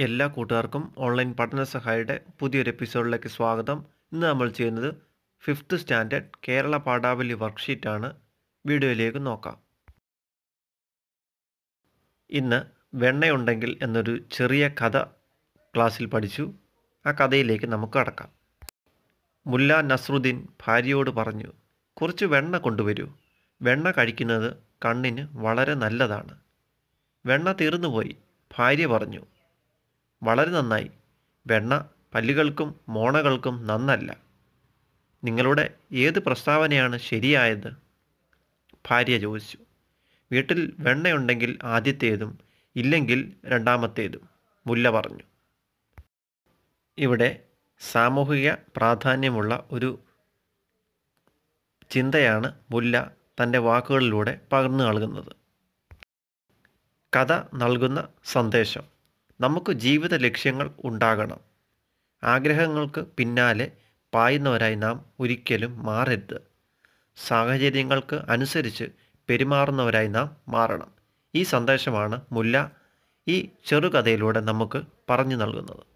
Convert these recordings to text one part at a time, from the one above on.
എല്ലാ കൂട്ടുകാർക്കും ഓൺലൈൻ പഠന സഹായിയുടെ പുതിയൊരു എപ്പിസോഡിലേക്ക് സ്വാഗതം. ഇന്ന് നമ്മൾ ചെയ്യുന്നത് ഫിഫ്ത്ത് സ്റ്റാൻഡേർഡ് കേരള പാഠാവലി വർക്ക്ഷീറ്റാണ്. വീഡിയോയിലേക്ക് നോക്കാം. ഇന്ന് വെണ്ണയുണ്ടെങ്കിൽ എന്നൊരു ചെറിയ കഥ ക്ലാസ്സിൽ പഠിച്ചു. ആ കഥയിലേക്ക് നമുക്ക് കടക്കാം. മുല്ല നസ്രുദ്ദീൻ ഭാര്യയോട് പറഞ്ഞു കുറച്ച് വെണ്ണ കൊണ്ടുവരൂ. വെണ്ണ കഴിക്കുന്നത് കണ്ണിന് വളരെ നല്ലതാണ്. വെണ്ണ തീർന്നുപോയി. ഭാര്യ പറഞ്ഞു വളരെ നന്നായി. വെണ്ണ പല്ലുകൾക്കും മോണകൾക്കും നന്നല്ല. നിങ്ങളുടെ ഏത് പ്രസ്താവനയാണ് ശരിയായത്? ഭാര്യ ചോദിച്ചു. വീട്ടിൽ വെണ്ണയുണ്ടെങ്കിൽ ആദ്യത്തേതും ഇല്ലെങ്കിൽ രണ്ടാമത്തേതും മുല്ല പറഞ്ഞു. ഇവിടെ സാമൂഹിക പ്രാധാന്യമുള്ള ഒരു ചിന്തയാണ് മുല്ല തന്റെ വാക്കുകളിലൂടെ പകർന്നു നൽകുന്നത്. കഥ നൽകുന്ന സന്ദേശം. നമുക്ക് ജീവിത ലക്ഷ്യങ്ങൾ ഉണ്ടാകണം. ആഗ്രഹങ്ങൾക്ക് പിന്നാലെ പായുന്നവരായി നാം ഒരിക്കലും മാറരുത്. സാഹചര്യങ്ങൾക്ക് അനുസരിച്ച് പെരുമാറുന്നവരായി നാം മാറണം. ഈ സന്ദേശമാണ് മുല്ല ഈ ചെറുകഥയിലൂടെ നമുക്ക് പറഞ്ഞു നൽകുന്നത്.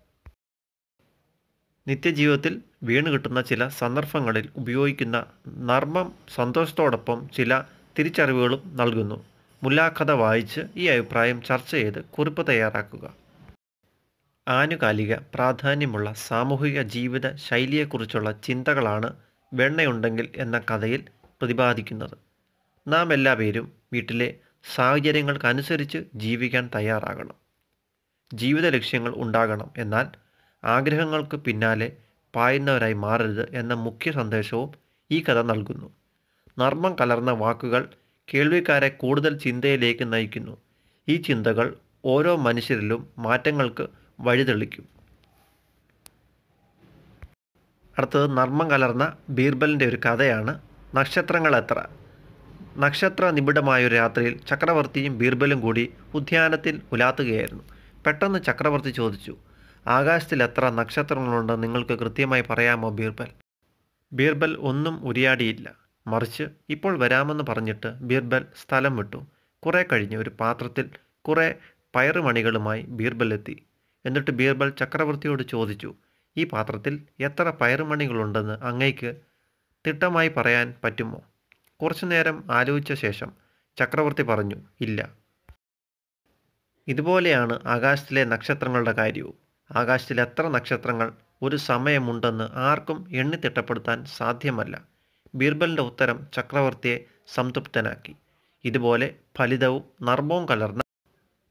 നിത്യജീവിതത്തിൽ വീണ് കിട്ടുന്ന ചില സന്ദർഭങ്ങളിൽ ഉപയോഗിക്കുന്ന നർമ്മം സന്തോഷത്തോടൊപ്പം ചില തിരിച്ചറിവുകളും നൽകുന്നു. മുല്ലാക്കഥ വായിച്ച് ഈ അഭിപ്രായം ചർച്ച ചെയ്ത് കുറിപ്പ് തയ്യാറാക്കുക. ആനുകാലിക പ്രാധാന്യമുള്ള സാമൂഹിക ജീവിത ശൈലിയെക്കുറിച്ചുള്ള ചിന്തകളാണ് വെണ്ണയുണ്ടെങ്കിൽ എന്ന കഥയിൽ പ്രതിപാദിക്കുന്നത്. നാം എല്ലാവരും വീട്ടിലെ സാഹചര്യങ്ങൾക്കനുസരിച്ച് ജീവിക്കാൻ തയ്യാറാകണം. ജീവിത ലക്ഷ്യങ്ങൾ ഉണ്ടാകണം എന്നാൽ ആഗ്രഹങ്ങൾക്ക് പിന്നാലെ പായുന്നവരായി മാറരുത് എന്ന മുഖ്യ സന്ദേശവും ഈ കഥ നൽകുന്നു. നർമ്മം കലർന്ന വാക്കുകൾ കേൾവിക്കാരെ കൂടുതൽ ചിന്തയിലേക്ക് നയിക്കുന്നു. ഈ ചിന്തകൾ ഓരോ മനുഷ്യരിലും മാറ്റങ്ങൾക്ക് വഴിതെളിക്കും അടുത്തത് നർമ്മം കലർന്ന ബീർബലിന്റെ ഒരു കഥയാണ് നക്ഷത്രങ്ങൾ എത്ര നക്ഷത്ര നിബിഡമായൊരു രാത്രിയിൽ ചക്രവർത്തിയും ബീർബലും കൂടി ഉദ്യാനത്തിൽ ഉലാത്തുകയായിരുന്നു. പെട്ടെന്ന് ചക്രവർത്തി ചോദിച്ചു ആകാശത്തിൽ എത്ര നക്ഷത്രങ്ങളുണ്ട്? നിങ്ങൾക്ക് കൃത്യമായി പറയാമോ ബീർബൽ? ബീർബൽ ഒന്നും ഉരിയാടിയില്ല. മറിച്ച് ഇപ്പോൾ വരാമെന്ന് പറഞ്ഞിട്ട് ബീർബൽ സ്ഥലം വിട്ടു. കുറേ കഴിഞ്ഞ് ഒരു പാത്രത്തിൽ കുറേ പയറുമണികളുമായി ബീർബൽ എത്തി എന്നിട്ട് ബീർബൽ ചക്രവർത്തിയോട് ചോദിച്ചു ഈ പാത്രത്തിൽ എത്ര പയറുമണികളുണ്ടെന്ന് അങ്ങയ്ക്ക് തിട്ടമായി പറയാൻ പറ്റുമോ? കുറച്ചു നേരം ആലോചിച്ച ശേഷം ചക്രവർത്തി പറഞ്ഞു ഇല്ല. ഇതുപോലെയാണ് ആകാശത്തിലെ നക്ഷത്രങ്ങളുടെ കാര്യവും. ആകാശത്തിൽ എത്ര നക്ഷത്രങ്ങൾ ഒരു സമയമുണ്ടെന്ന് ആർക്കും എണ്ണിത്തിട്ടപ്പെടുത്താൻ സാധ്യമല്ല. ബീർബലിന്റെ ഉത്തരം ചക്രവർത്തിയെ സംതൃപ്തനാക്കി. ഇതുപോലെ ഫലിതവും നർമ്മവും കലർന്ന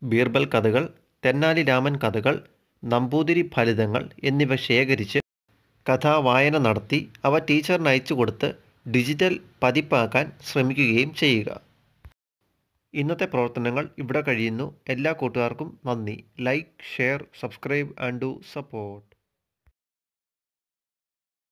ബീർബൽ കഥകൾ തെന്നാലി രാമൻ കഥകൾ നമ്പൂതിരി ഫലിതങ്ങൾ എന്നിവ ശേഖരിച്ച് കഥാവായന നടത്തി അവ ടീച്ചറിന് അയച്ചു കൊടുത്ത് ഡിജിറ്റൽ പതിപ്പാക്കാൻ ശ്രമിക്കുകയും ചെയ്യുക. ഇന്നത്തെ പ്രവർത്തനങ്ങൾ ഇവിടെ കഴിയുന്നു. എല്ലാ കൂട്ടുകാർക്കും നന്ദി. Like share subscribe and do support.